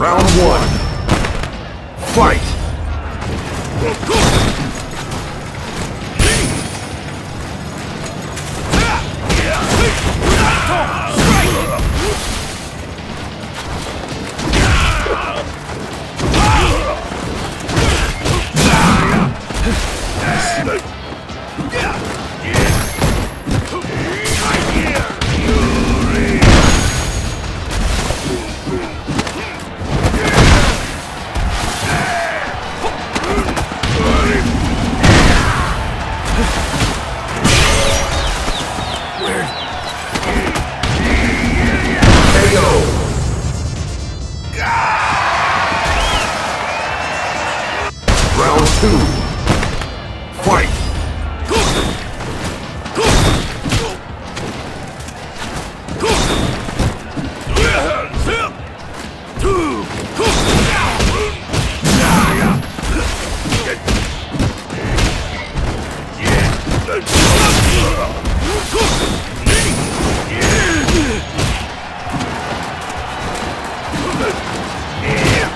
Round one. Fight! KO! two, fight!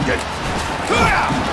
Get...